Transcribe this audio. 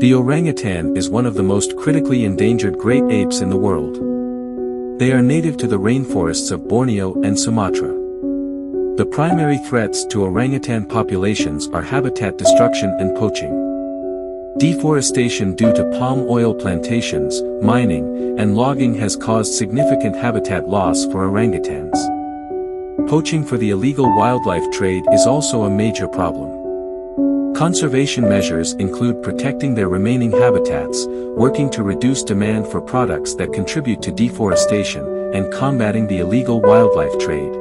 The orangutan is one of the most critically endangered great apes in the world. They are native to the rainforests of Borneo and Sumatra. The primary threats to orangutan populations are habitat destruction and poaching. Deforestation due to palm oil plantations, mining, and logging has caused significant habitat loss for orangutans. Poaching for the illegal wildlife trade is also a major problem. Conservation measures include protecting their remaining habitats, working to reduce demand for products that contribute to deforestation, and combating the illegal wildlife trade.